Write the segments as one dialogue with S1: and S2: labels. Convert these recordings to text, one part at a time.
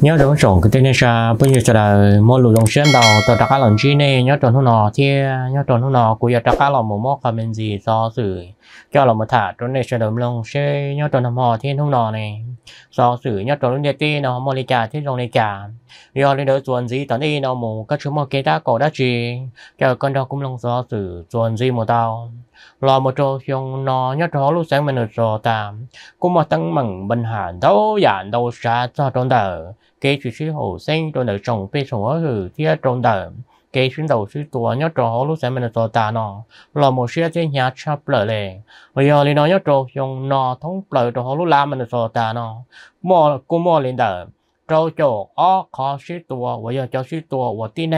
S1: nhớ đúng sống cái tên này bây giờ là mua lụt đồng xuyên đầu từ đặc cái lần chi này, nhớ tròn thu nọ thì nhớ tròn thu nọ của giờ đặc cái lòng một mốc comment gì do sự cho là một thả tròn này sẽ đầm lồng xe nhớ tròn hôm nọ thiên thu nọ này. Do sự nhớ tròn lúc này nó mua lấy trả thiên trong lấy trả do lên đỡ chuẩn gì tấn đi, nó một các chú một kế ta cổ đã chi cho con đó cũng lồng do sự chuẩn gì một tao lo một chỗ dùng nó nhớ tròn lúc sáng mình được rồi ta cũng mà tăng mừng bình hàn đâu giản đâu xa cho tròn đời kế chỉ sĩ hồ sinh tròn đời trồng bê trồng ở hử thiết tròn đời kế chuyến đầu sư tua nhớ trò lúc sáng mình cho ta nó là một xe trên nhà chắp lỡ lệ bây giờ thì nó nhớ trò dùng nó thông lỡ trò lúc làm mình cho ta nó mò cũng mò lên đời trâu chỗ ó khó sĩ tua bây giờ cho sĩ tua và tin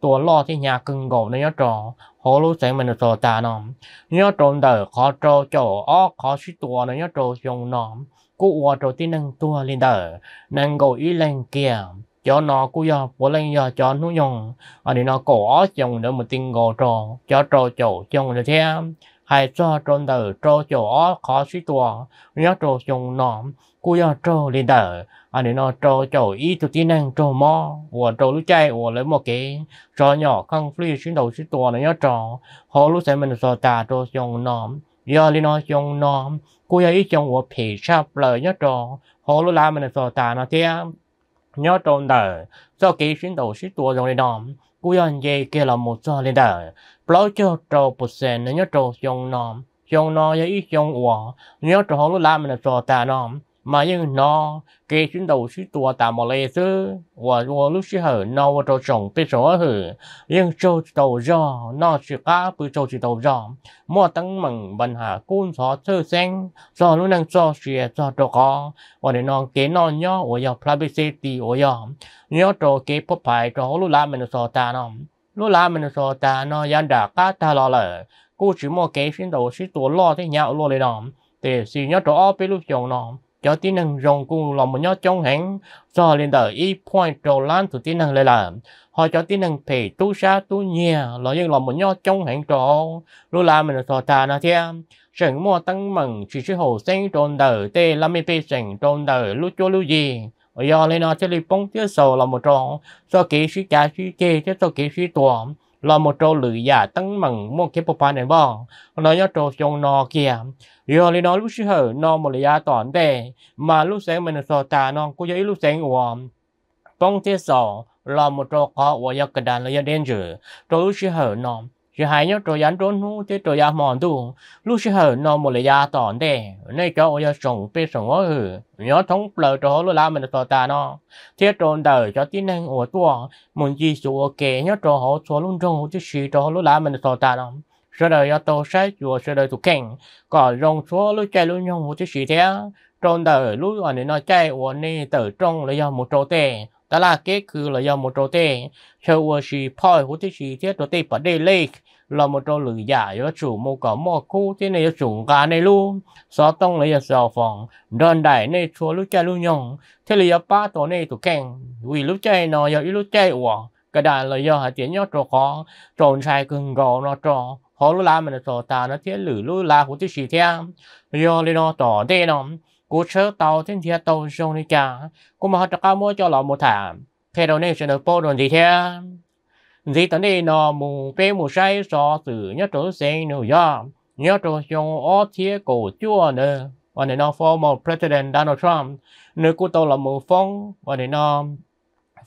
S1: tua lo thì nhà cưng gỗ nó nhớ trò hồ lúc sáng mình cho ta nó nhớ trò đời khó trâu chỗ, ó, khó sư tua nó nhớ trò dùng nó cú qua trò tin nâng tua lên đời nâng gỗ ý lên kia cho nó cú giờ bố lên giờ cho nó dùng ở đây nó cổ dùng để một tin gỗ trò cho trâu chỗ dùng để thêm hay cho trôn đời trò chỗ khó suy tua nhớ trò dùng nó cú giờ trò lên đời ở đây nó trò chỗ ý thực tin năng trò mò. Và trò lúc chạy và lấy một cái trò nhỏ không free xuyên đầu suy tua nó nhớ trò. Họ lúc sẽ mình so ta trò dùng nó giờ li nó dùng nó cú giờ ý dùng và phê chắp lời nhớ trò. Họ lúc làm mình so ta nó thế, nhớ trôn đời. Do kỹ xuyên đầu suy xí tua trong đó cú anh dây kia là một cho lên đời bao cho trâu bút sen nhớ trâu dùng nó dùng nó giờ ít dùng ủa. Nhớ trâu họ lúc làm mình là trâu ta nó mà như nó cái chuyến đầu xí tua ta mà lệ thứ và và lúc xí hở nó và trâu trồng bị số hở nhưng trâu đầu do nó chỉ cá, bự trâu chỉ đầu do mua tăng mừng bình hà cún xó thơ sen. Do lúc năng do xìa do trâu có và để nó cái nó nhớ và giờ privacy và giờ nhớ trâu cái phúc phải trâu lúc làm mình cho ta nó lúc làm mình sợ ta nó yan đã cá ta lo lợ cú chỉ mua cái xin đầu xí tổ lo thế nhau lo lên nòng, để xí nhớ trâu ở lúc chồng nó cho tí năng dùng cô là một nhau trong hãng do lên đời y point trâu lan từ tí năng lên làm họ cho tí năng thể tu sa tu nhẹ là nhưng là một nhau trong hãng trâu lúc làm mình so ta nó thế sừng mua tăng mừng chỉ số hồ sinh tròn đời tê làm mê phê sừng tròn đời lúc cho lúc gì. Giờ lên nó sẽ đi bóng tiếp sầu là một trò do kỹ sĩ cha sĩ kê thế do kỹ sĩ tuồng là một trò lưỡi giả tăng mừng mua cái bộ phận này bao nó nhớ trò trong nó kia giờ lên nó lúc xưa hở nó một lý tỏn đề mà lúc sáng mình so ta nó cũng giống lúc sáng của bông thế sầu là một trò có và giờ cái đàn là giờ đen rửa trò lúc xưa hở nó chỉ hai nhớ trôi dán trốn hú thế trôi ya mòn tu. Lúc xưa hở nó một lời gia tòn đê nay cho ôi sống bê sống ở hử. Nhớ thống lời trò lúc làm mình tỏ ta nó. Thế trôn đời cho tin năng của tua. Muốn gì số ok nhớ trò họ số luôn trong chứ gì trò lúc làm mình tỏ ta nó. Sau đời ya tổ sai chùa sau đời tụ keng có rong số lúc chạy lúc nhung một chứ gì thế trôn đời lúc ở nó chạy ở này từ trong là do một trâu tê. Đó là cái cứ là do một chỗ tệ sau ở phơi hú chứ xì thế chỗ tệ bắt đây là một trò lưỡi giả có chủ một có một khu thế này chủ cả này luôn. So tông là do phòng đơn đại này chúa lúc chạy lúc nhong thế là ba tổ này tụ keng vì lúc chạy nó do lúc chạy uổng, cái đàn là do hạt tiền nhớ trò khó trộn sai cưng gò nó trò. Họ lúc làm mình cho ta nó thiết lử lúc là của tôi chỉ theo giờ lên nó tỏ đây nó cú chớ tàu thiên thiết tàu sông đi cả cú mà họ cho cao mua cho lọ một thảm thế đầu này sẽ được bao đồn gì theo gì tận đây nó mù bê mù say so từ nhớ chỗ sen nữa ya nhớ chỗ sông ở thiê cổ chua nữa và nên nó former president Donald Trump. Nơi cụ tàu là mù phong. Và nên nó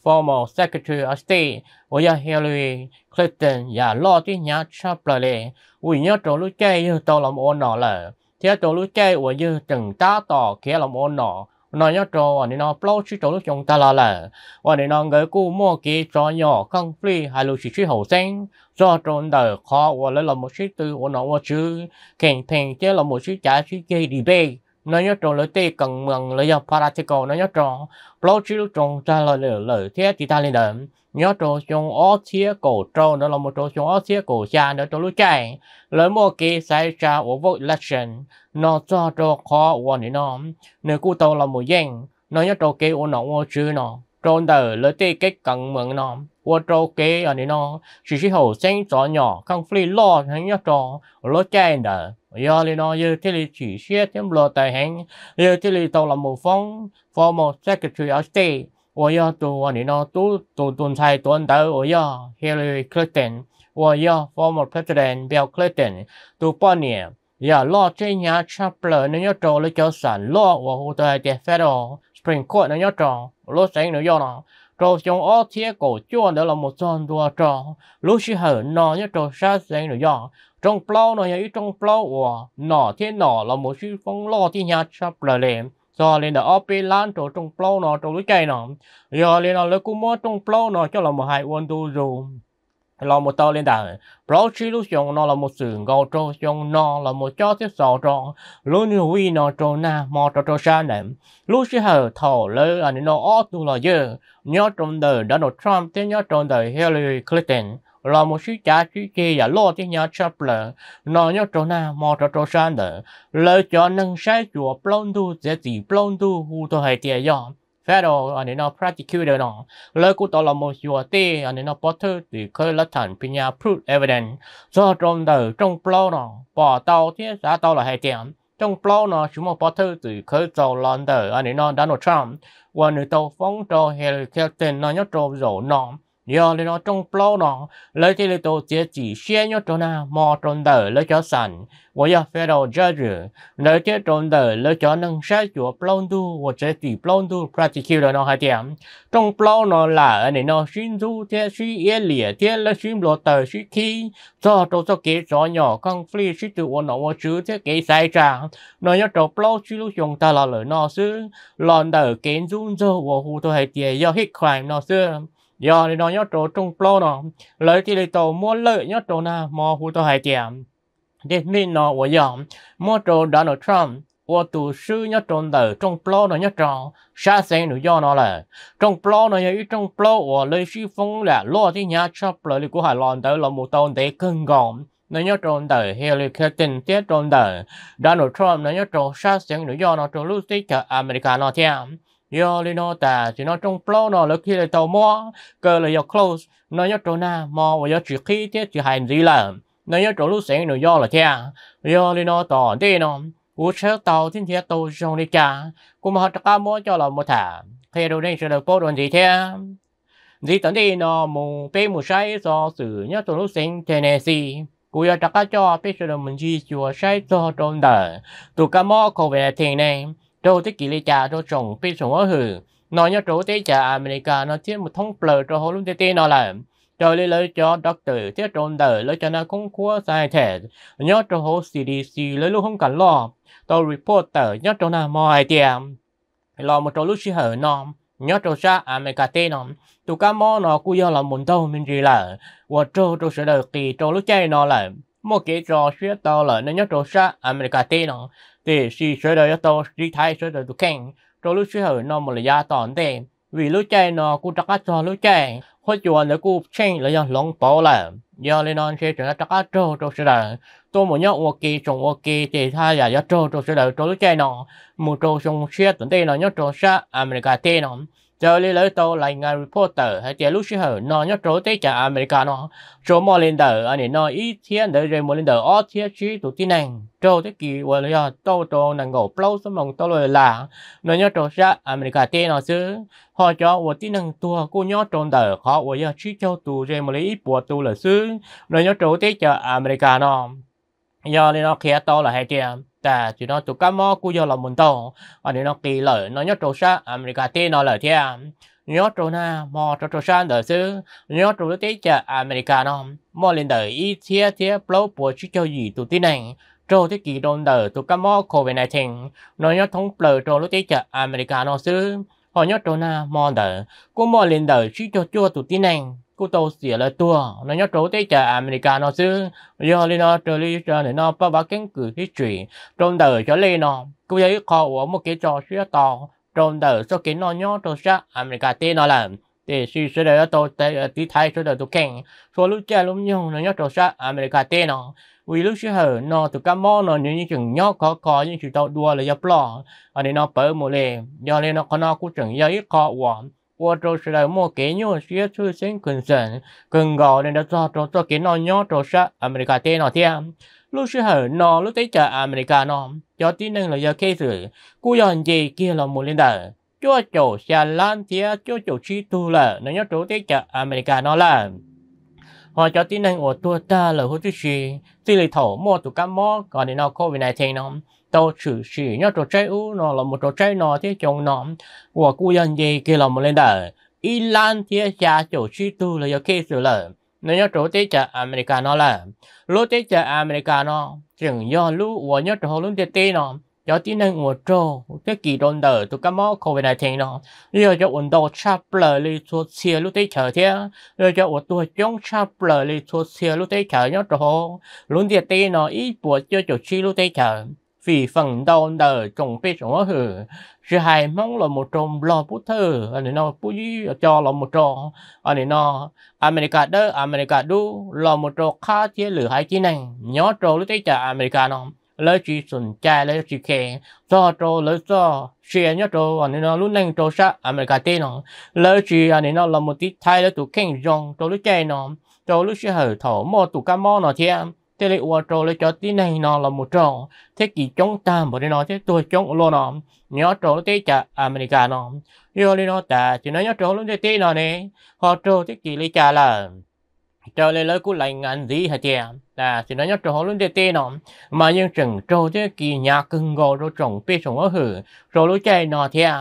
S1: former Secretary of State. Và ya Hillary Clinton và lo tí nhà chắp lại lệ. Vì nhớ chỗ lúc chơi như tàu làm ôn nọ là theo chỗ lúc chơi và như từng ta tỏ kia làm ôn nọ nó nhớ chỗ anh nó bao chú chỗ lúc chúng ta là là anh nó người cũ mua cái cho nhỏ không phi hay lúc chỉ chỉ hậu sinh do trốn đời khó, và lấy là một số từ của nó, và chữ kèn thèn, chứ là một số trả chữ gây debate nó nhớ trong lời tê cần mừng lời dọc paratico nó nhớ trong bao chữ trong ta lời lời lời thế thì ta lên đầm nhớ trong trong ó thiết cổ trâu nó là một trong trong ó thiết cổ xa nó trong lúc chạy lời mua kỳ sai ra ở vote election nó cho cho khó quan nó. Nơi cụ tàu là một dân nó nhớ trong cái ô nó ô chữ nó. Trong đời lời tê cái cần mừng nó. ô trong cái anh nó chỉ chỉ hậu sinh cho nhỏ không free lo hay nhớ trong lối chạy đời giờ thì nó giờ thì chỉ xét thêm lo tài hành giờ thì tàu là một phong former secretary of state 我要做你那都都都才端到我要 Hillary Clinton 我要 former president Bill Clinton 都半年。giờ lo trên nhà chapter nó nhớ trò lấy cho sản lo và hồ tờ để federal spring court nó nhớ trò lo sáng nó do nó trò trong ô thiết cổ chuan đó là một tròn đùa trò. Lúc xí hở nọ nhớ trò xa xanh rồi do trong plau nó nhớ trong plau và nọ thế nọ là một sự phong lo thì nhà là lên do lên đó ở lan trò trong plau nọ trò lúc chạy nọ. Giờ lên là lấy cũng mua trong plau nọ cho là một hai quân tu rồi là một tàu lên đảo pro chi lúc xong nó là một sự ngầu trô xong nó là một cho tiếp sau trò. Luôn như huy, nó trô na, mò trâu trâu xa nè lúc xí hờ thổ lỡ anh nó ót tu là dơ nhớ trong đời Donald Trump thế nhớ trong đời Hillary Clinton. Là một sự trả chữ chê và lo tiếng nhớ chấp lờ nó nhớ trô na, mò trâu trâu xa nè lỡ cho nâng sai chùa plon tu dễ gì plon tu hù tôi hay tiệt dọn federal anh prosecutor nó lời của tôi là một anh thành proof evidence do trong đời trong nó bỏ tàu tàu là hai trong nó một tàu lần anh Donald Trump. Và người tàu phóng Hillary Clinton, nó nó nhờ lên nó trong plow nó lấy thì lấy tổ chế chỉ xe nhớ trâu na mò trốn đời lấy cho sẵn. Và giờ federal judge lấy chế trốn đời lấy cho nâng sai chỗ plow tu và chế chỉ plow tu practical nó hai điểm trong plow nó là anh nó xin du thế suy yên lìa thế là xin lộ tờ suy khi do trâu cho kế cho nhỏ con phi suy tự ổn nó chứ thế kế sai trả nó nhớ trâu plow suy lúc dùng ta là lời nó xứ lòn đời kiến dung dâu và hù tôi hay tiền do hit crime nó xưa giờ thì nó nhớ trổ trung plo nó lợi thì này tàu mua lợi nhớ trổ na mò hú tàu hai tiệm thế nên nó của giờ, mua trổ Donald Trump. Của tù sư nhớ trộn tờ trong plo nó nhớ trộn xa xe nữ do nó là trong plo nó nhớ trong plo. Của lời sư phong là lo thì nhà shop lợi của hải lòn tới là một tàu để cân gọn. Nó nhớ trộn tờ Hillary Clinton tiết trộn tờ Donald Trump nó nhớ trộn xa xe nữ do nó trộn lúc tích ở America nó theo yo li no ta chỉ nó trong plo nó lúc khi là tàu mua cơ là yo close. Nó nhớ chỗ na mò và yo chỉ khi thế chỉ hành gì là? Nó nhớ chỗ lúc sáng nó yo là thế à? yo li no tỏ đi nó u 车 tàu thiên thiết tàu trong đi cha cũng mà tất cả mua cho là một thả. Khi đầu đây sẽ được bố đoàn gì thế à? gì tận đi nó mù bê mù sai do sự nhớ chỗ lúc sáng Tennessee. Cú yo tất cả cho biết sự mình gì chùa sai do trong đời. Tụ cả mò không về thiền này đâu tới kỳ lì trà, đâu trồng bị sống ở hử nó nhớ chỗ tới trà America nó thiết một thông bờ cho họ luôn tê tê nó là rồi lấy lấy cho doctor thiết trộn đời lấy cho nó không khua sai thể. Nhớ cho họ CDC lấy lúc không cần lo. Tôi reporter nhớ cho nó mọi tiền lo một chỗ lúc xí hở nó. Nhớ cho xa America tê nó. Tụ cá mò nó cứ do là muốn đâu mình gì là và cho cho sẽ đợi kỳ cho lúc chơi nó là một cái trò xuyên tàu là nó nhớ cho xa America tê nó thì si sửa đời to đi thái sửa đời tụ khen. Cho lúc sửa hở, nó một là gia tòn thế vì lúc chạy nó cũng chắc cho lúc chạy hồi chuột nó cũng chen là do lòng bỏ là. Do lên non sẽ trở nên chắc cho cho sửa đời. Tôi muốn nhớ ok trong ok thì thay là do cho cho sửa đời. Cho lúc chạy nó, một cho trong sửa tuần đây nó nhớ cho sa America thế nó giờ lấy lấy tàu lại ngay reporter hay tiền lúc xưa hở nó nhớ trốn tới cả Americano. Chỗ mò lên đời anh ấy nó ít thiên đời rồi mò lên đời ở thiên chí tụt tin này chỗ tới kỳ vừa là tàu tàu nàng ngủ plau xong mong tàu rồi là. Nó nhớ trốn ra America tên nó chứ họ cho vừa tin năng tua, cô nhớ trốn đời họ vừa giờ chỉ cho tụ rồi mà lấy ít bùa tụ là chứ nó nhớ trốn tới cả Americano. Giờ lên nó kia tàu là hai tiền ta chỉ nó tụ cá mò cú giờ là muốn tàu anh nó kỳ lợi, nó nhớ trâu sa America tê nó lợi thế à. nhớ trâu na, mò trâu trâu sa đời xứ. Nhớ trâu tế chợ America nó. Mò lên đời ít thế thế blow bùa chỉ cho gì tụ tí này. Trâu thế kỳ đông đời tụ cá mò covid 19 nó nhớ thống bờ trâu tế chợ America nó xứ. Họ nhớ trâu na, mò đời. Cú mò lên đời chỉ cho chua tụ tí này cú tàu xỉa là tua nó nhớ trốn tới chợ America nó xứ. Do lên nó trở đi cho nên nó bắt bắt cánh cử cái chuyện trong đời cho lên nó. Cú thấy kho của một cái trò xưa to. Trong đời số kiến nó nhớ trốn sát America tên nó làm để suy sẽ đời tôi ờ, tí thay sẽ đời tôi khen. Số lúc chơi lúc nhung, nó nhớ trốn sát America tên nó. Vì lúc xưa hở, nó từ các món nó những chừng nhớ khó khó, những chuyện tàu đua là giáp lo anh nên nó bỡ một lề do nên nó có nó cũng chừng giấy kho của 我就是来莫给你写出新更神，更高的那做做做给那鸟做啥？America 电脑天，lúc xưa hở nó lúc tới chờ America nó, cho tí năng là giờ kê sự, cú yon gì kia là một lên đời, chúa chỗ xa lan thia chúa chỗ chi tu là nó nhớ chỗ thế chả America nó là họ cho tin năng ở tua ta là hỗ trợ gì tỷ lệ thổ mua tụ cá mò còn thì nó covid 19 nó tao xử sĩ nhớ chỗ trái u nó là một chỗ trái nó thế chồng nó của cô dân gì kia là một lên đời Iran thế cha chỗ chi tu là do kia sự là. Nó nhớ chỗ thế cha America nó là. Lúc thế cha America nó chừng do lúc của nhớ chỗ lúc thế tê nó cho tí năng của chỗ thế kỳ đồn đời tụ cá mò covid 19 nó giờ cho ổn độ chắp lời đi suốt xe lúc thế chờ thế giờ cho ổn độ chống chắp lời đi suốt xe lúc thế chờ nhớ chỗ lúc thế tê nó ít buộc cho chỗ chi lúc thế chờ vì phần đầu đời trong bê trong hử. Chỉ hai mong là một trong lo bút thơ. Anh nó bút cho là một trong anh nó America đó America đu là một trong khá chế lửa hai chi này nhớ trâu lúc đấy chả America nó lấy chỉ sùn chai lấy chỉ khe do trâu lấy do xe nhớ trâu. Anh nó lúc năng trâu sát America tên nó lấy chỉ, anh nó là một tí thay lấy tụ khen rong trâu lúc chai nó trâu lúc sẽ hở thổ, mò tụ cá mò nó thêm thế lại qua trò lấy cho tí này nó là một trò. Thế kỷ chống ta đi nó thế tôi chống luôn nó. Nhớ trâu thế chả America nó. Yêu đi nó ta chỉ nói nhớ trâu luôn thế tí nó nè. Họ trâu thế kỷ lấy chả là trâu lấy lấy cú lành ngàn gì hả chị ta à, chỉ nói nhớ trâu luôn thế tí nó. Mà nhưng chừng trâu thế kỷ nhà cưng gò rồi trồng bê trồng ở hử trâu lúc chạy nó thế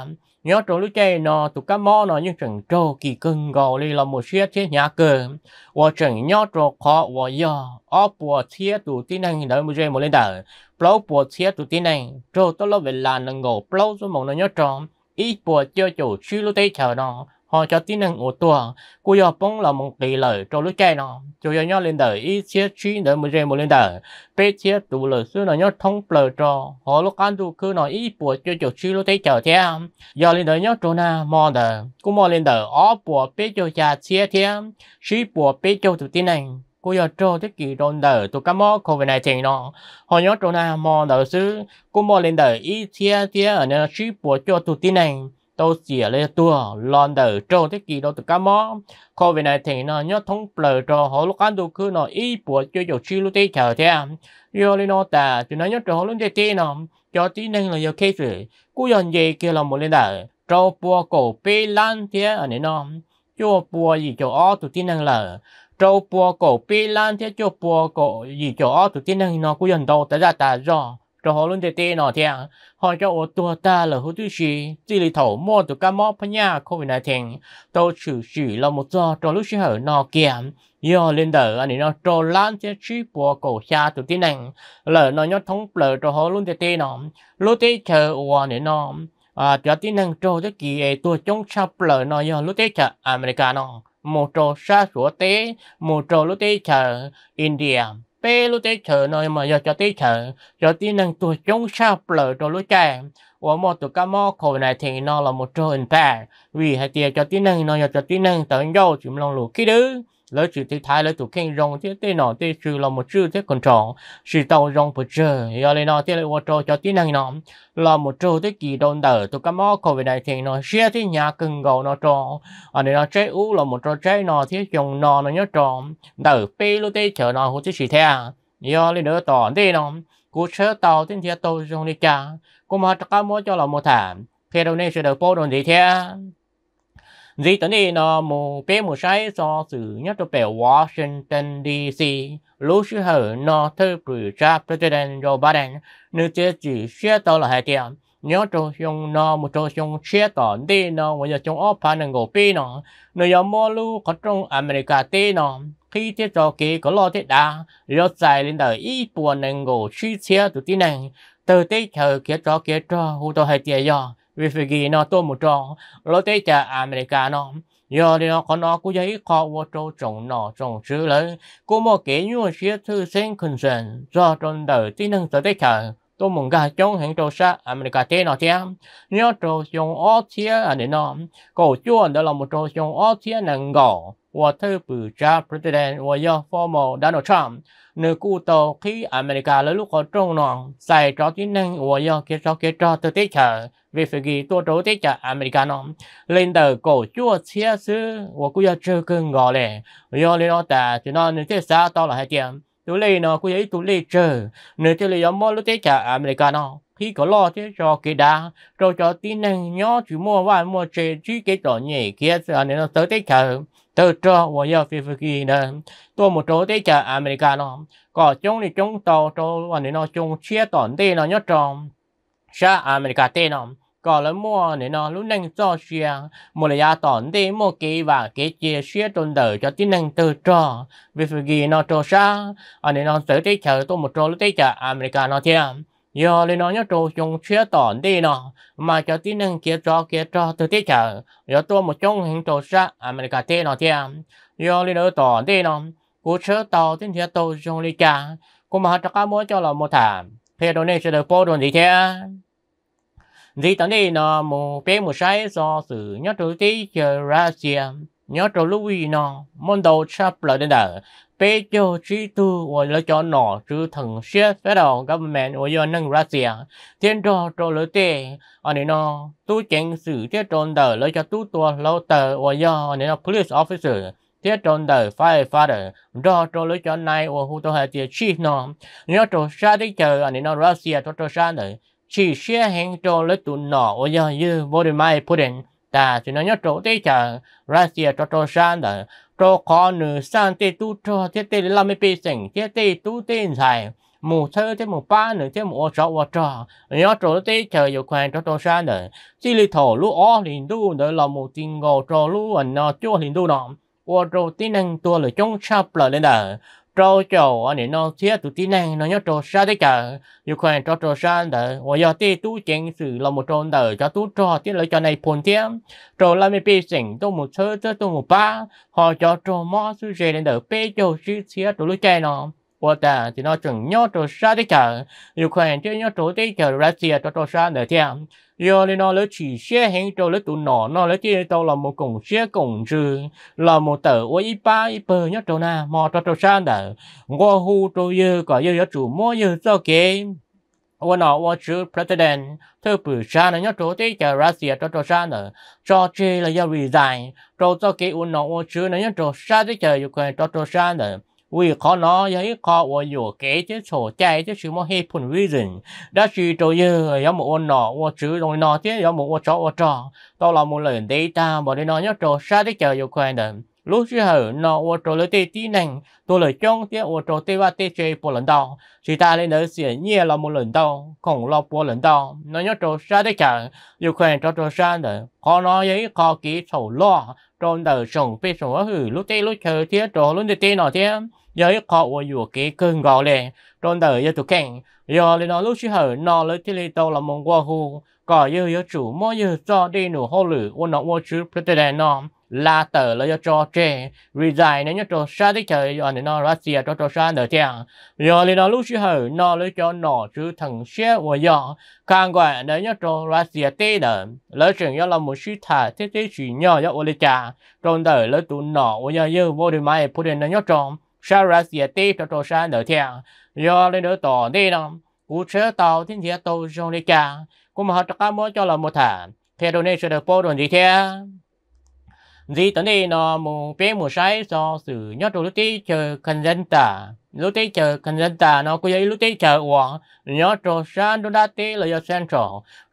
S1: nhớ trâu lúc chơi nó tụ cá mò nó nhưng chẳng trâu kỳ cưng gò đi là một xe thế nhà cờ và chẳng nhớ trâu khó và do ở bộ xe tụ tin anh đợi một giây một lên đời. Plau bộ xe tụ tin anh trâu tôi lo về là nâng ngộ plau số một nó nhớ trâu ít bộ chơi chủ chú lúc tây chờ nó họ cho tin năng ô tô cô giờ bông là một tỷ lời cho lúc chạy nó cho giờ nhau lên đời ít chia chi đỡ một giây một lên đời. Bé chia tụ lời xưa nó nhau thông bờ cho họ lúc ăn tụ cứ nói ít bùa cho chỗ chi lúc thấy chờ thế giờ lên đời nhớ chỗ na, mò đời cô mò lên đời, ó bùa bé cho cha chia thế chỉ bùa bé cho tụ tin năng cô giờ trô thế kỷ đồn đời tụ cá mò covid 19 nó họ nhớ chỗ na, mò đời xưa cô mò lên đời ít chia thế ở nơi chỉ bùa cho tụ tin năng tôi chỉ lấy tua lon đời trâu thế kỷ đó từ cá mó. Covid này thì nó nhớ thông bờ cho họ lúc ăn đồ cứ nó y bùa cho dầu chi lúc tê chờ thế à. yo lên nó ta thì nó nhớ cho họ lúc tê tê nó cho tí nên là giờ kế rồi cú yon gì kia là một lên đời trâu bùa cổ bê lan thế anh ấy nó cho bùa gì cho ó tụi tí năng là. Trâu bùa cổ bê lan thế cho bùa cổ gì cho ó tụi tí năng nó cú yon đâu tới ra ta rõ cho họ luôn tê tê nọ thế họ cho ô tua ta là hữu tư sĩ chỉ lý thầu mua từ cá mò phá nhà covid 19 tôi xử chỉ là một do cho lúc sĩ hở nọ kia do lên đời anh nó cho lan sẽ chỉ bỏ cổ xa từ tin năng lỡ nó nhớ thống lỡ cho họ luôn tê tê nọ. Lúc tê chờ ua này à, nó à cho tin năng cho cái kỳ tôi chống sập lỡ nó do lúc tê chờ America nó một trò xa sủa tế, một trò lúc tê chờ India bé lúc tới chờ nói mà giờ cho tới chờ giờ tí năng tôi chống sao bờ cho lúc chạy và một tụ cá mò khổ này thì nó là một trò hình phạt vì hai tiền cho tí năng, nó giờ cho tí năng tới đâu chúng lòng lũ cái đứa lỡ chữ thì thái, lỡ tụ kinh rong thế thế nọ thế chữ là một chữ thế còn tròn chữ tàu rong bự chờ giờ lên nó, thế lại một trò cho tí năng nó là một trò thế kỳ đồn đỡ tụ cá mò về này thì nó xe thế nhà cưng gầu nó tròn. Ở đây nó trái u là một trò trái nó thế dùng nó nó nhớ tròn. Đỡ bê lúc thế chờ nó hút thế chỉ thế giờ lên nữa tỏ thế nó cú sơ tàu thế thì tàu dùng đi cha cú mà tất cả cho là một thảm khi đầu này sẽ được bố đồn gì thế dì tấn đây nó một bé một sai so sự nhất là bèo Washington DC lúc sư hở nó thơ bử ra President Joe Biden, nữ chế chỉ xe tàu là hai tiền nhớ cho xong nó một cho xong xe tàu đi nó bây giờ chúng ốp phản ứng của bi nó nữ yếu mô lu có trong America tê nó khi thiết cho kế có lo thiết đã rồi dài lên đời ít buồn nên ngủ suy xe từ tí này từ tới chờ kia cho kia cho hù tôi hai tiền do vifigi nó tôi một trò. Lối tế cha America nó. Do thì có nó cũng giấy khó vô trâu, trồng nọ, trồng sứ lớn cũng một kỹ như xía thư sinh khẩn sần do trong đời, tí năng tới tế chờ tôi muốn gà chống hàng trâu sa America thế nó thế? Nhớ trâu dùng ó thế à để nó cổ chuồn đó là một trâu dùng ó thế năng gõ và thư bự cha president và do formal Donald Trump nơi cụ tổ khi America lấy lúc có trông nòng xài cho kỹ năng của do kia cho kia cho từ tiết chờ. Về phải ghi tôi trốn tiết chờ America nó lên tờ cổ chua chia sư của cụ do chưa cưng gò lệ. Do lên nó ta chỉ nó nên thế sao? To là hai tiền tôi lấy nó cụ ấy tôi lấy chờ nơi tôi lấy gió mua lúc tiết chờ America nó khi có lo thế cho cái đá, rồi cho tin năng nhỏ chỉ mua vài mua chế chỉ cái trò nhẹ kia sẽ nên nó tới tới chờ từ cho và giờ phi phi kia nè tôi một chỗ tới chờ America nó có chúng thì chúng tàu cho và nên nó chúng chia tổn đi nó nhớ trong sa America tên nó. Có là mua nên nó lúc năng cho chia một là tổn đi mua cái và cái chia chia tuần đời cho tin năng từ cho vì phi kia nó cho sa anh nên nó tới tới chờ tôi một chỗ tới chờ America nó thêm à giờ lên nó nhớ trâu dùng chia tỏn đi nó mà cho tí năng kia cho kia cho từ tí chờ giờ tôi một trong hình trâu sa America thế nó thế giờ lên nó tỏn đi nó cú chớ tàu tin thiệt tàu dùng đi cả cú mà cho cá muốn cho là một thảm thế đồ này sẽ được bao đồ gì thế gì tận đi nó một bé một sai do sự nhớ trâu tí chờ Russia nhớ trâu Louis nó môn đầu chắp lại đến đời bây giờ chỉ tu và lựa chọn nọ chứ, thằng xe sẽ đầu government và do năng ra xe thiên trò trò lựa tê ở đây tu chỉnh sự thế tròn tờ lựa chọn tu tua, lâu tờ và do ở đây police officer thế tròn tờ, firefighter. Do trò lựa chọn này và hụ tôi hệ tiền chi nó. Nhớ trò xa đi chờ, ở đây nó ra xe xa nữa chỉ xe hẹn trò lựa tụ nọ và do như vô mai pudding ta chỉ nói nhớ chỗ tê chả Russia cho cho sang đó cho khó nữ sang tê tu cho thế thế là mấy bê sỉnh thế tê tu tên dài. Mù thơ thế mù ba nữa thế mù sáu chó ô nhớ chỗ tê chả yêu quan cho cho sang đó chỉ lì thổ lũ ó liền đu đó là mù tình ngộ cho lũ ảnh nó chua liền đu nọ. Ô chỗ tê năng tua lời chống chắp lời lên đó trâu chầu anh ấy nó chia tụ tin năng, nó nhớ trâu xa đấy cả yêu khoan, trâu trâu xa đỡ và giờ tê tú chén sự là một trâu đỡ cho tú trâu tiết lợi cho này phồn thêm trâu là mấy bê sỉnh một sơ cho một ba, họ cho trâu mò sư dễ đến đỡ bê chầu sư chia tụ lúc chạy nó và ta thì nó chừng nhớ trâu xa đấy cả yêu khoan chứ nhớ trâu đấy cả ra chia trâu trâu xa đỡ thêm giờ thì nó lấy chỉ xe hình cho lấy tụ nọ nó lấy chỉ tao là một cổng xe cổng trừ là một tờ ô ít ba ít bờ nhất trâu na mò cho trâu sang đờ ngô hu trâu giờ có giờ chủ mua giờ cho kế 我那我是 president，特别啥呢？要做这个 Russia 做做啥呢？做这了要 resign，做做给我那我是呢要做啥这个有关做做啥呢 ？vì khó nó giấy khó và อยู่ kế chứ sổ chạy chứ sự mà hết vi rừng đã chỉ tôi giờ có một ôn nọ và chữ rồi nọ chứ có một ôn cho ôn trò tao là một lần data mà đi nó nhớ trò xa đấy chờ yêu quan đó lúc trước hở, nó ô trò lấy tê tí nành, tôi lời trong tiếng ô trò tê và tê chơi bộ lần đầu. Chỉ ta lên đỡ xỉa nhẹ là một lần đầu không là bộ lần đầu. Nó nhớ trò sao đấy chờ yêu khỏe cho trò sao nữa. Khó nó ấy khó kỹ sầu lo trong đời sống bê sống hử, lúc tê lúc chờ chứ trò lúc tê nọ chứ giờ ở dù kỹ cơn gò lệ trong đời giờ tụ kẹn giờ lên nó lúc chỉ hở, nó lấy tê lấy tàu là mong qua hù có giờ yêu chủ mỗi giờ cho đi nụ hô lử ô nó ô chữ president nó là tờ là cho che resign nếu cho sa đi chơi giờ nên nó Russia cho cho sa nữa theo giờ lên nó lúc xưa hở nó lấy cho nó chứ thằng xe của giờ càng gọi nếu cho Russia tê đờ. Lấy chuyện giờ là một sự thả thế thế chỉ nhỏ giờ ở lê cha trong đời lấy tụ nó giờ giờ vô đi mai Putin nhớ cho. Sa russia tê cho cho sa nữa theo giờ lên nó tỏ đi nó cú chế tàu thiên thiệt tàu trong đi cha cũng mà họ tất mỗi cho là một thả theo đồ này sẽ được bao đồn gì theo gì tới đây nó một bé một sai do sự nhớ đồ lúc tí chờ cần dân ta lúc tí chờ cần dân ta nó cũng vậy lúc tí chờ của nhớ đồ sa đồ đa tí là do central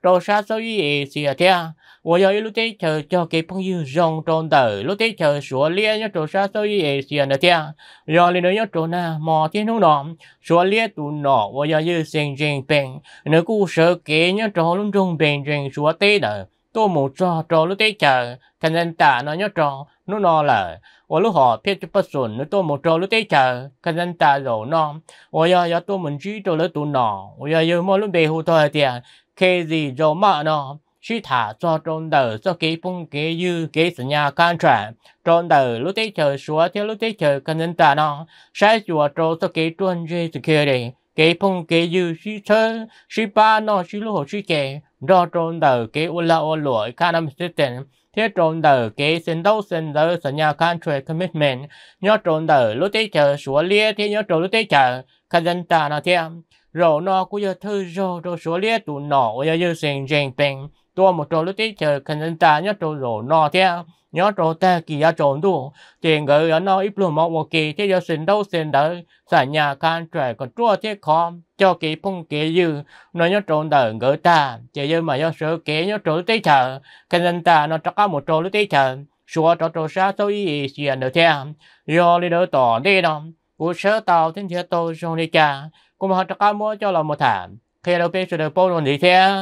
S1: đồ sa số gì xia theo 我要一路在chờ cho cái phong yêu rong trong đời lúc tới chờ số lia nhớ chỗ xa xôi ấy xiên được theo rồi lên nhớ chỗ na mò thiên hông nọ số lia tụ nọ tôi要như sinh trình bền nếu cú sợ kế nhớ chỗ luôn trong bền trình số tế đời tô một cho trò lúc tới chờ cho nên ta nó nhớ trò nó no là ô lúc họ biết cho bất sùn, nó tô một cho lúc tới chờ cho nên ta rồi nó ô yo yo tô mình chỉ cho lúc tụi nó ô yo yo mỗi lúc đi hụt thôi thì à, khi gì rồi mà nó chỉ thả cho trôn đầu cho cái bông cái dư cái sự nhà can trả trôn đầu lúc tới chờ xuống theo lúc tới chờ cho nên ta nó sẽ chùa trâu cho cái trôn dư sự kia đi. Cái bông cái dư chỉ chơi chỉ ba nó chỉ lúc họ chỉ kể do trôn tờ cái u la u lỗi khả năng system thế trôn tờ cái sinh đấu sinh tờ sở nhà can trade commitment, nhớ trôn tờ lúc tế chờ sủa lia thế nhớ trôn lúc tế chờ cần dân ta nó thêm rồi nó cũng giờ thư rồi rồi sủa lia tụ nọ ở giờ sinh trình bình tôi một trò lúc tí chờ cần dân ta, nhớ trò rổ nọ theo nhớ trò ta kỳ ra trộn tu tiền gửi ở nó ít luôn một một kỳ, thế giờ xin đâu xin đỡ. Xả nhà can trời còn chua thế khó, cho kỳ phong kỳ dư. Nó nhớ trộn đỡ gửi ta, chỉ dư mà nhớ sợ kế nhớ trò lúc tí chờ cần dân ta, nó chắc một trò lúc tí chờ xua trò trò xa sâu ý xiên à được theo do đi đỡ tỏ đi đâu cú sớ tàu thiên thiệt tôi xong đi cha. Cũng họ chắc mua cho là một thảm. Khi đâu biết sự được bao lần gì thế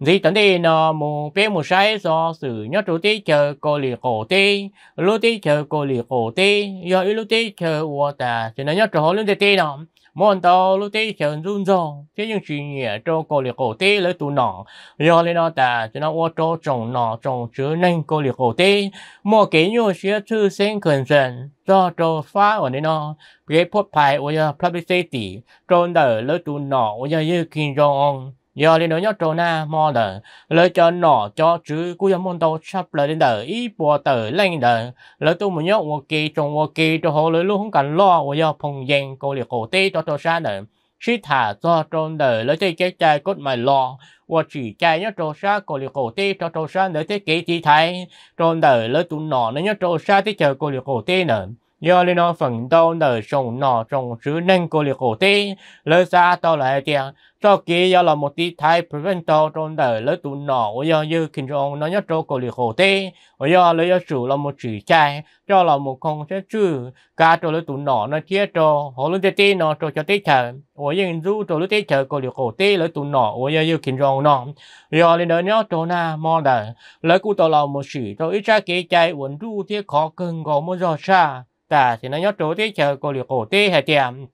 S1: dì tận đi nó mù bé mù sai do sự nhớ chủ tí chờ cô lì cổ tí. Lú tí chờ cô lì cổ tí. Do ý lú tí chờ ua ta chỉ nó nhớ hồ lúc tí nó muốn tàu lú tí chờ run rô. Thế nhưng chỉ nhẹ cho cô lì cổ tí lấy tụ nọ do lên nó ta chỉ nó ua tô trồng nọ trồng chứa nên cô lì cổ tí. Mua cái nhu xía thư sinh cần dần do cho phá ở đây nó cái phốt phải ở publicity trôn đời lấy tụ nọ ở như kinh doanh giờ lên nó nhớ trâu na mò đờ, lời cho nọ cho chữ cú yếm môn đâu sắp lời đến đờ, ý bùa tờ lên đờ. Lời tôi muốn nhớ một kỳ trong một kỳ cho họ lời luôn không cần lo và giờ phong giang cô liệt cổ tê cho tôi xa đờ. Sĩ thả cho trôn đờ, lời chơi chơi chơi cốt mày lo và chỉ chơi nhớ trâu xa cô liệt cổ tê cho tôi xa đờ thế kế chi thái trôn đờ, lời tụ nọ nó nhớ trâu xa thế chờ cô liệt cổ tê nữa do lên nó phần đâu nở sông nọ trong sứ nên cô liệt cổ tê lỡ xa tao lại tiền cho kia do là một tí thái prevento trong đời lỡ tụ nọ. Do như kinh rong nó nhớ cho cô liệt cổ tê do lỡ do chủ là một chữ trai, cho là một con sẽ chữ cả cho lỡ tụ nọ nó chia cho họ luôn tê tê nó cho cho tê chờ ở những du cho lỡ tê chờ cô liệt cổ tê lỡ tụ nọ. Do như kinh rong nọ do lên đó nhớ cho na mò đời, lỡ cụ tao là một chữ cho ít ra kế trai uốn du thế khó cưng có một giò xa ta thì nó nhớ chỗ thế chờ cô liệt cổ tí hay tiệm.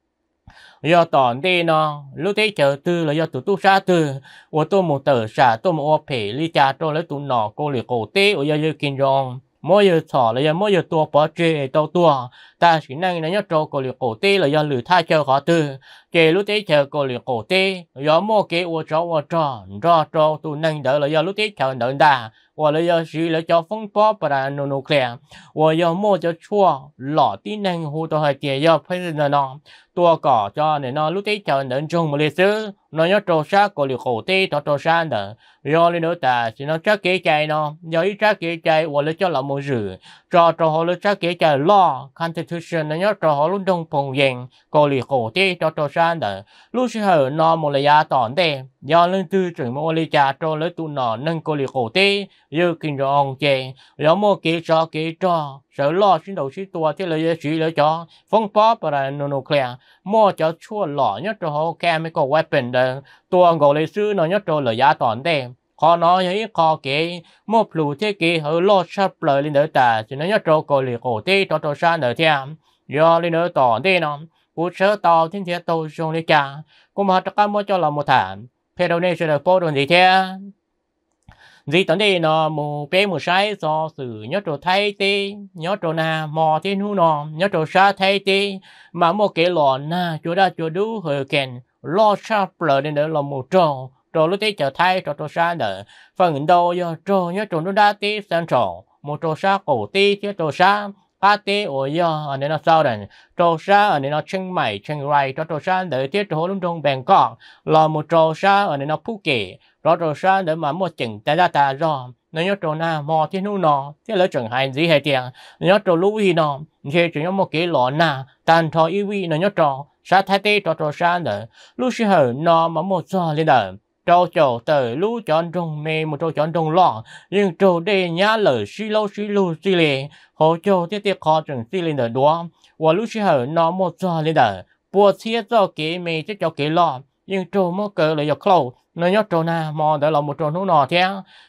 S1: Do tòn đi nó, lúc thế chờ tư là do tụ tu sa tư. Ô tô một tờ sa tô một ô phê li cha tô lấy tụ nọ cô liệt cổ tí ô do như kinh rong. Mỗi giờ thọ là do mỗi giờ tua bỏ chơi tàu tua ta chỉ năng là nhất trâu cổ liệu cổ tê là do lửa tha chờ khó tư. Kể lúc tế chờ cổ liệu cổ tê do mô kế ô chó ô chó cho cho tu năng đỡ là do lúc tế chờ đỡ đà và là do sự là cho phong bó para nô nô kẹt và do mô cho chua, lọ tí năng hồ tổ hợp chế do phê dân nó tua cỏ cho nè nó lúc tế chờ đỡ chung một lịch sử nó nhớ trâu xa cổ liệu cổ tê cho trâu xa đỡ. Do lên nữa ta chỉ nó chắc kế chạy nó do ý chắc kế chạy và là cho là một rử cho trâu hồ lấy chắc kế chạy lọ khăn thực thứ sinh nó nhớ cho họ luôn đông phong diện có lì khổ tê cho cho san đỡ lúc sẽ hở, nó một lời giá tỏn tê do lên tư trưởng mô lý cha cho lấy tụ nó nâng cô lì khổ tê giờ kinh rồi ông chè. Gió mô kế cho kế cho sợ lo xin đầu xin tua thế lời sĩ lời cho. Phong bó và là nô nô clear mô cho chua lọ nhất cho họ kèm mấy cái weapon đỡ tua ngồi lấy sư nó nhất cho lời giá tỏn tê khó nói ấy khó kể một lũ thế kỷ họ lo sắp lời lên đỡ ta chỉ nói nhất trâu coi lì cổ tê cho cho sang nở thêm do lên đỡ toàn đây nó cú sớ tàu thiên thiết tàu xuống đi cả cũng mà tất cả mua cho là một thảm sẽ được phố đồn gì thế gì tận đây nó mù bé một sai do sự nhớ trâu thay tê nhớ trâu na mò thiên hu nó nhớ trâu xa thay tê mà một cái lò na chúa đã chúa đủ hơi kèn lo sắp lời lên đó là một trâu trò lúc tê trở thay trò trò sa nữa phần đầu yo trò nhớ trò nó đã tê sang trò một trò sa cổ tê chứ trò sa ba tê ở nơi anh nó sao đần trò sa nơi nó chân mày, chân rai trò trò sa đợi tiết trò lúc trong bèn cọ. Là một trò sa nơi nó phú kỳ trò rồi sao để mà một chừng ta ra ta rồi. Nó nhớ trò na mò thế nu nọ thế lỡ chẳng hay gì hay tiền. Nó nhớ trò lũ vi nọ thế chỉ nhớ một cái lọ na tàn thọ y vi nó nhớ trò. Sa thái tê trò trò sa nữa lúc sĩ hở nọ mà một giờ lên đời trâu trâu tới lũ chọn trong mê, một trâu chọn trong lọ nhưng trâu đề nhá lời xí lâu xí lưu xí lì. Hồ trâu tiếp tiếp khó chừng xí lên đời đó và lũ xí hở, nó một giờ lên đời bùa xía cho kế mê cho cho kế lọ nhưng trâu mất cỡ lại dọc lâu nó nhớ trâu na, mò đỡ lòng một trâu nó nọ thế.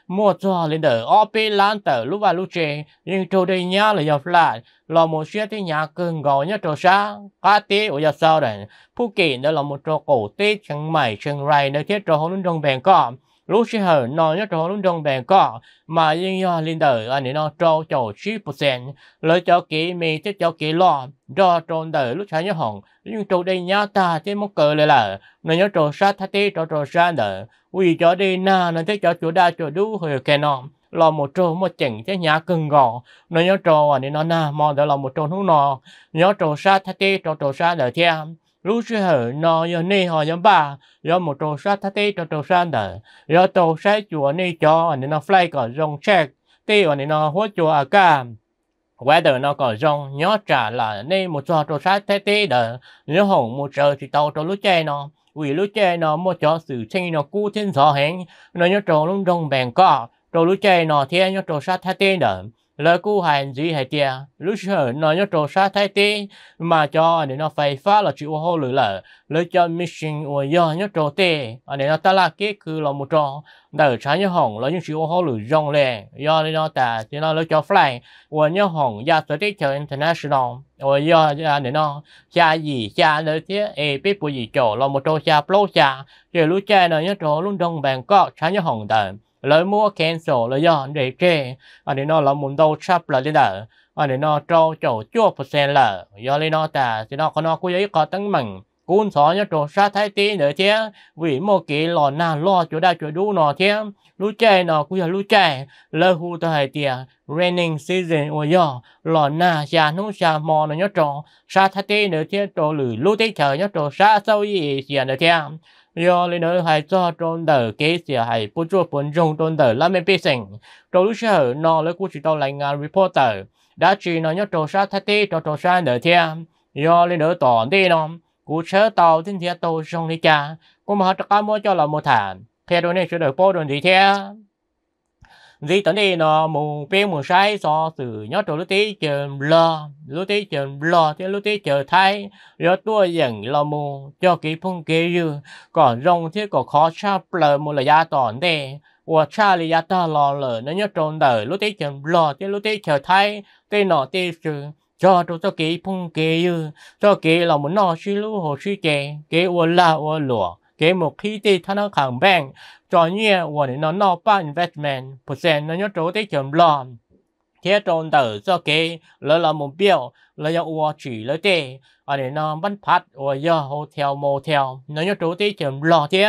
S1: Mua cho lên đỡ ở lan tờ lúc vào lúc chơi nhưng trâu đây nhá là dọc lại là một xe thế nhà cưng gò nhớ trâu xa. Cá tê ở dọc sau đây phu kỳ để lòng một trâu cổ tê chẳng mày chẳng rai nơi thiết trâu hôm trong bèn con lúc sẽ hở nó nhớ trâu lúc đông bèn có mà yên do lên đỡ anh ấy nó trâu trâu chín percent lời cho kỹ mì cho cho kỹ lo. Do trâu đỡ lúc sáng nhớ hồng nhưng trâu đây nhá ta thế một cờ lại là nó nhớ trâu sát thắt tê trâu trâu sát đỡ vì cho đây na, nó thế cho chỗ đa chủ đu hồi kè nó lo một trâu một chỉnh thế nhà cưng gò. Nó nhớ trâu anh ấy nó na, mò đỡ lo một trâu hú nọ nhớ trâu sát thắt tê trâu trâu sát đỡ thêm lúc xưa hở nó giờ nay họ nhóm bà giờ một tổ sát thắt tê cho tổ sát đờ giờ tổ sát chùa nay cho, anh nó fly có rong check tê anh nó hốt chùa à cả weather nó có rong nhớ trả là nay một trò tổ sát thắt tê đờ nhớ hồng một giờ thì tàu tổ lúc chơi nó. Vì lúc chơi nó một trò sự tranh nó cú thiên gió hẹn nó nhớ trò lúc rong bèn có tổ lúc chơi nó thiên nhớ tổ sát thắt tê đờ lời cú hành gì hay tiệt lúc sợ nó nhớ trò sát thái tê mà cho để nó phải phá là chịu hô lửa là lời cho mission của do nhớ trò tê à để nó ta là cái cứ là một trò. Đỡ trái nhớ hỏng là những chịu hô lửa rong lè, do nên nó ta thì nó lời cho fly. Của nhớ hỏng ra tới tới chờ international. Của do để nó cha gì, cha lời thế ê, biết bộ gì chỗ là một trò cha pro cha. Rồi lúc cha nó nhớ trò luôn đông bàn có trái nhớ hỏng đời lỡ mua cancel lỡ do để chê anh ấy nó là muốn đâu chấp là lên đỡ anh ấy nó trâu chỗ chua percent là. Do lên nó ta thì nó có nó cũng ấy có tăng mừng cuốn xó nhớ trò sát thái tí nữa chứ vì một cái lò nào lo chỗ đây chỗ đu nó chứ lú chè nó cũng là lú chè lỡ hù tờ hải tìa. Raining season, ôi do. Lò na xa nung xa mò nó nhớ trò sát thái tí nữa chứ trò lử lú tí chờ nhớ trò sát sâu gì xìa nữa chứ yo lên nữa hay cho trong đời kế sẽ hay bố chúa bốn trong trong đời làm mấy sinh trong lúc sau nó lấy cú chỉ tàu lại ngàn à, reporter. Đã chỉ nó nhớ trò sát thái tê cho trâu sát nữa thiên yo lên nữa tỏ đi nó. Cú chớ tàu thiên thiên tàu xong đi cha. Cũng mà tất cả mỗi cho là một thản theo đó này sẽ được bố đồn gì theo gì tận đây nó mù bên mù sai so từ nhớ trò lúc tí chờ lo lúc tí chờ lo thế lúc tí chờ thay rồi tôi dần lo mù cho cái phong kế như còn rong thế có khó cha lờ một là gia tòn đây và cha là gia ta lo lờ, nó nhớ tròn đời lúc tí chờ lo thế lúc tí chờ thay thế nọ thế chứ cho tôi cho cái phong kế như cho cái là muốn nó suy lú hồ suy kế cái ua la ua lụa cái một khi thì thằng hàng bang cho nhiều và nó ba investment percent nó nhớ trong tờ cho cái là là mục tiêu là do ua chỉ là thế ở đây nó bắt phát và do hotel motel nó nhớ chỗ tới chấm lo thế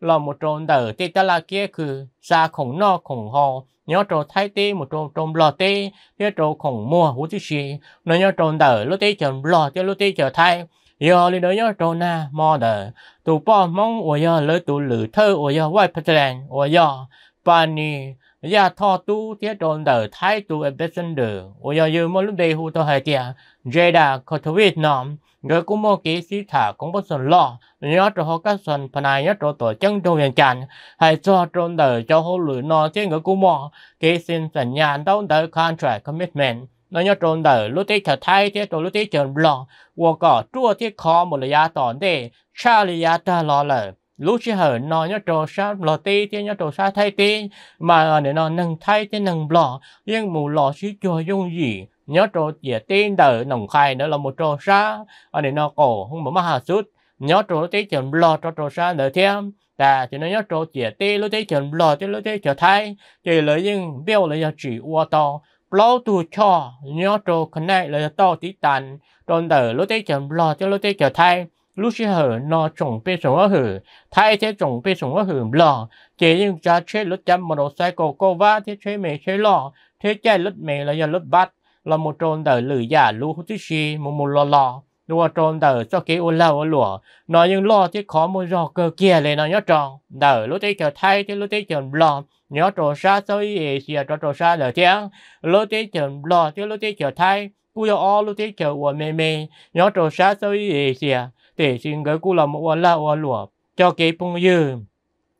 S1: là một trong tờ thế ta là kia คือ xa khổng no khổng hồ nhớ chỗ thay tê một trong trong lo tê thế chỗ khổng mua hú tí xì nó nhớ trong tờ lúc tê chấm lo thế lúc tê chờ thay yo li do yo trona mother tu po mong wo yo le tu lử thơ wo yo wai patran wo yo pani ya tho tu tia tròn đờ thái tu em biết sinh được wo yo yu mo lúc đây hu to hai tia da ko to việt nam rồi cũng mô kỹ sĩ thả cũng bất sần lo nhớ cho họ các sần phần này nhớ cho tổ chân trong hiện chan, hay cho trôn đời cho họ lửa nó chứ người cũng mô kỹ xin sẵn nhàn đâu đời contract commitment nó nhớ trốn đời lúc tí thở thay thế tổ lúc tí chờn lò wo cỏ chua thế khó một lời giá tòn để xa lời giá ta lo lỡ lúc chỉ hở nó nhớ trốn xa lò tí thế nhớ trốn xa thay tê, mà để nó nâng thay thế nâng lò nhưng mù lò chỉ cho dung gì nhớ trốn địa tin đời nồng khai nữa là một trốn xa. Ở để nó cổ không mà hà sút nhớ trốn lúc tí chờn lò cho trốn xa nữa thêm. Ta chỉ nói nhớ trốn địa tê lúc tí chờn lò thế lúc tí trở thay. Thì lợi nhưng biểu lợi chỉ uo to lâu tu cho, nhớ trò connect này là to tí tàn. Tròn đỡ lúc đấy chậm, lo cho lúc đấy trở thay lúc xí hở nó trồng bê sống ở hở thay thế trồng bê sống ở hở lo. Chế nhưng cha chế lúc chậm mà đồ sai cổ cô vá thế chế mẹ, chế lo. Thế chạy lúc mẹ là giờ lúc bắt. Là một tròn đỡ lử giả lũ hút tí xì một một lo lo. Đua tròn đỡ cho cái ô lâu ô lụa. Nó nhưng lo, thế khó một giò cơ kia lên nó nhớ tròn. Đỡ lúc đấy trở thay thế lúc đấy chậm lo nhớ trò xa tới ấy thì trò trò xa là tiếng. Lô tế chờ lo tế lô tế chờ thay cú yo o, lô tế chờ của mê mê. Nhớ trò xa tới ấy thì để xin gỡ cú làm một la ô lụa. Cho cái bông dư. Dạ,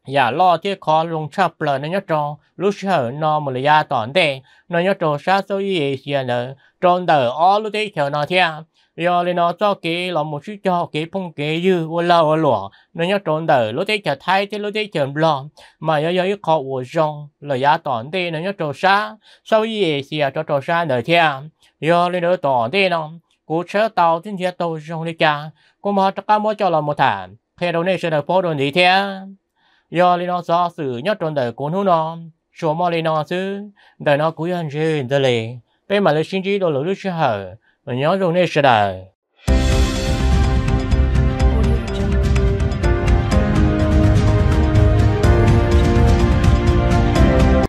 S1: Giả lo thế khó lùng chập lờ nên nhớ trò lúc sợ nó một là tỏn tệ. Nó nhớ trò xa tới ấy thì lỡ tròn đời o, lô tế chờ nó tiếng giờ lên nó cho cái là một chút cho cái phong cái dư, ô lao ô lụa. Nó nhớ trốn đời, lúc đấy chờ thay thế lúc đấy chờ lo. Mà giờ giờ ít khó ô rong là giá tòn tê nó nhớ trốn xa sau gì thì à, cho trốn xa đời theo giờ lên nó tòn tê nó cú chớ tàu trên chiếc tàu rong đi cha. Cú mà tất cả mỗi cho là một thản khi đầu này sẽ được phố đồn gì theo giờ lên nó do sự nhớ trốn đời cuốn hú nó số mà lên nó chứ đời nó cúi ăn chơi đời lì bên mà lấy sinh trí đồ lũ lúc chưa hở nhớ rồi nên sẽ đời